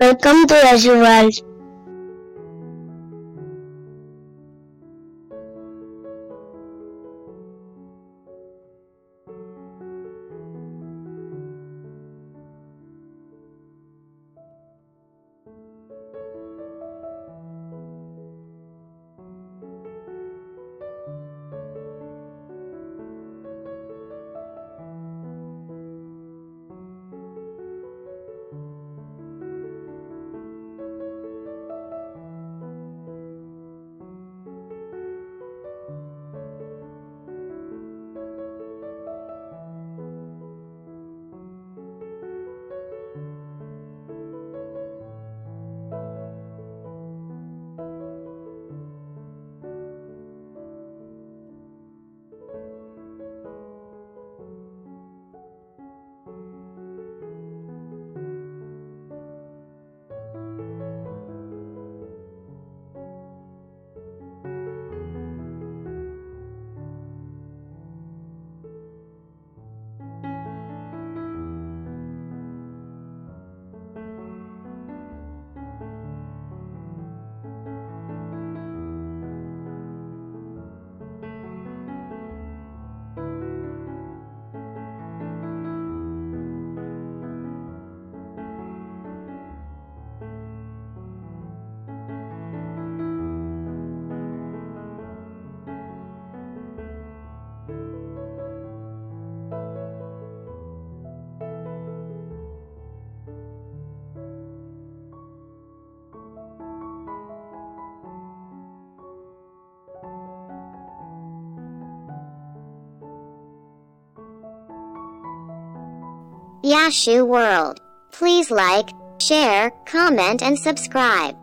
Welcome to Azure Yashu World. Please like, share, comment and subscribe.